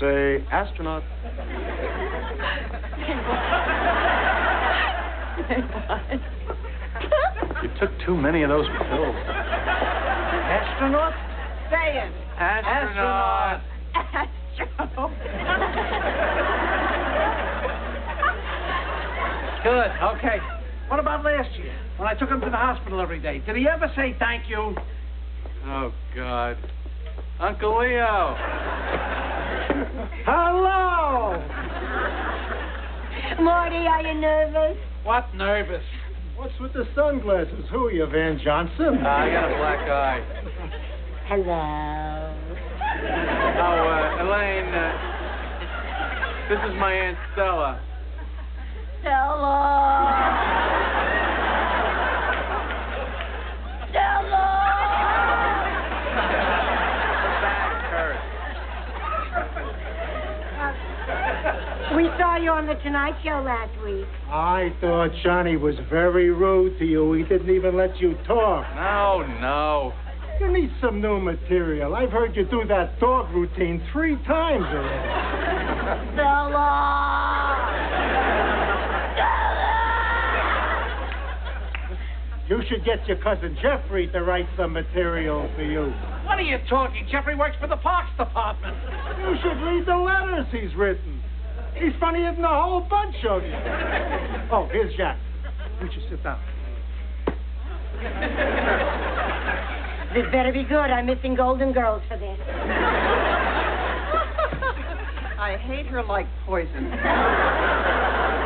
say astronaut. You took too many of those pills. Astronaut? Say it. Astronaut. Astro. Good, okay. What about last year, when I took him to the hospital every day? Did he ever say thank you? Oh, God. Uncle Leo. Hello! Marty, are you nervous? What nervous? What's with the sunglasses? Who are you, Van Johnson? Uh, I got a black eye. Hello. Oh, uh, Elaine, uh, this is my Aunt Stella. Stella. Stella. We saw you on the Tonight Show last week. I thought Johnny was very rude to you. He didn't even let you talk. No, no. You need some new material. I've heard you do that dog routine three times already. You should get your cousin Jeffrey to write some material for you. What are you talking? Jeffrey works for the Parks Department. You should read the letters he's written. He's funnier than a whole bunch of you. Oh, here's Jack. We should sit down. This better be good. I'm missing Golden Girls for this. I hate her like poison.